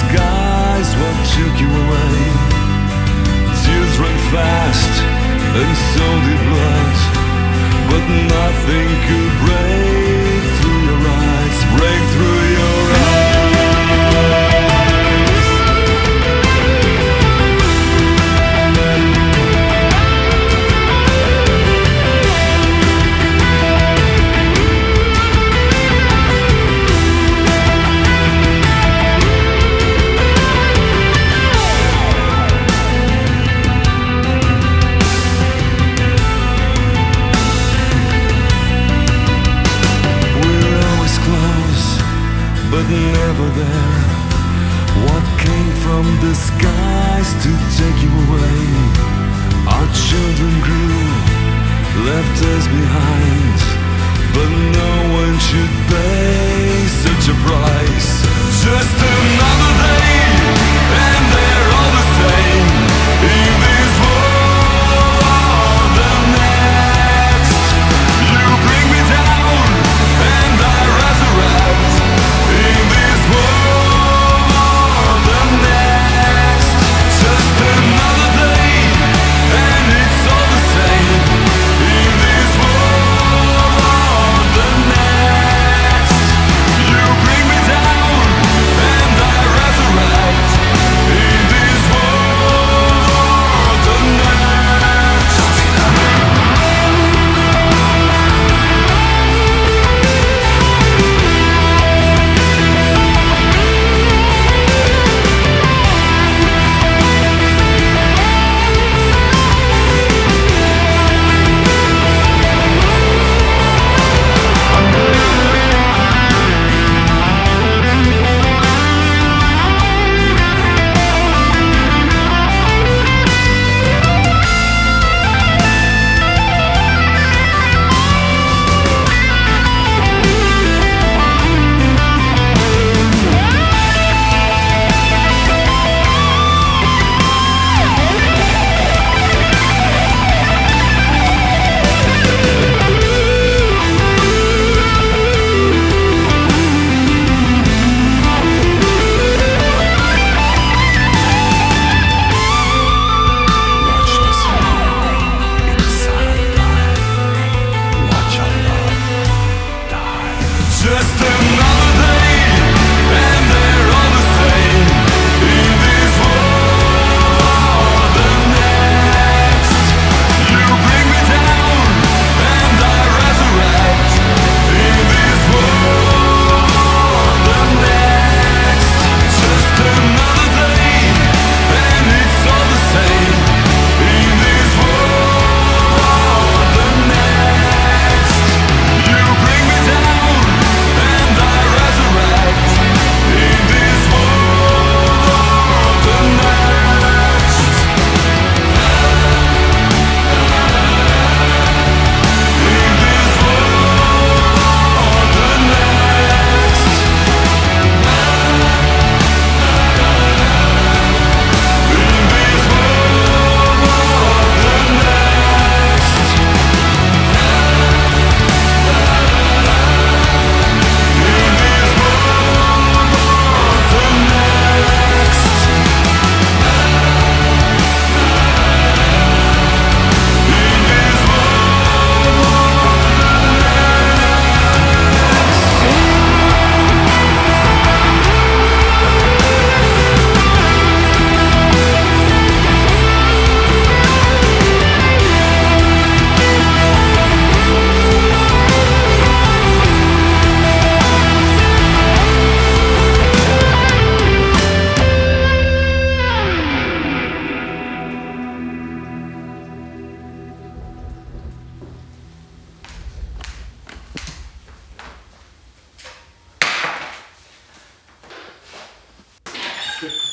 skies what took you away. Tears ran fast and so did blood But nothing could break. But never there. What came from the skies to take you away? Our children grew, left us behind. Good.